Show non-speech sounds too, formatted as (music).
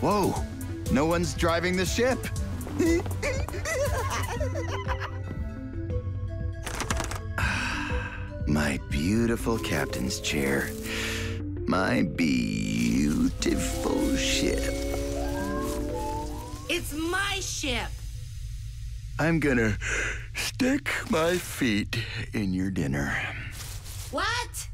Whoa, no one's driving the ship. (sighs) My beautiful captain's chair. My beautiful ship. It's my ship. I'm gonna stick my feet in your dinner. What?